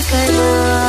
di kayo